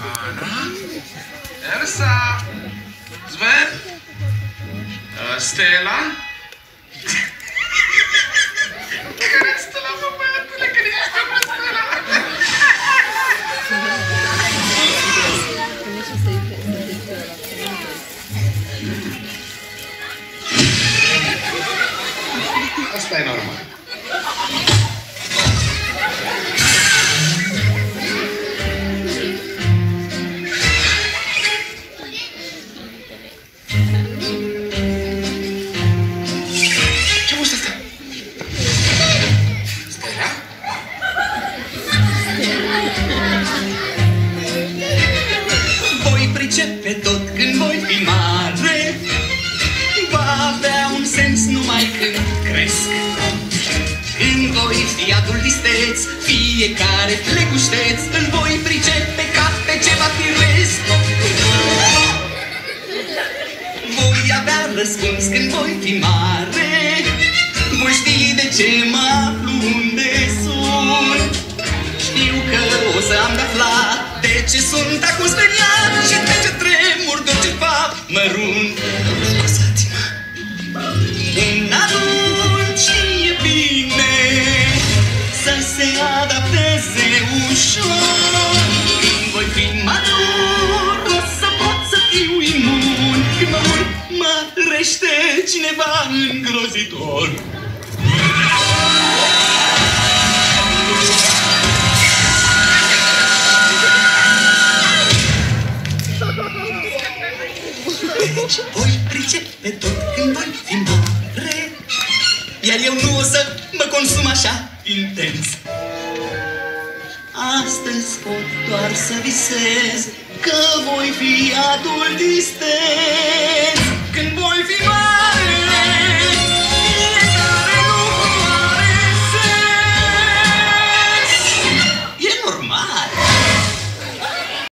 Ana? Elsa? Sven? Uh, Stella? Care Stella, mă, băiatule, că ești cu Stella? Asta e normal. Voi pricepe tot când voi fi mare. Va avea un sens numai când cresc. Când voi fi adult isteț Fiecare flecușteț Îl voi pricepe ca pe ceva firesc. Voi avea răspuns când voi fi mare. Voi ști de ce mă aflu unde sunt. Știu că o să am de aflat De ce sunt acum speriat mărunt. Scuzați-mă Un adult știe bine Să se adapteze ușor. Când voi fi matur O să pot să fiu imun. Când mă urc, mă rește cineva îngrozitor Deci voi pricepe tot când voi fi mare. Iar eu nu o să mă consum așa intens. Astăzi pot doar să visez Că voi fi adult isteț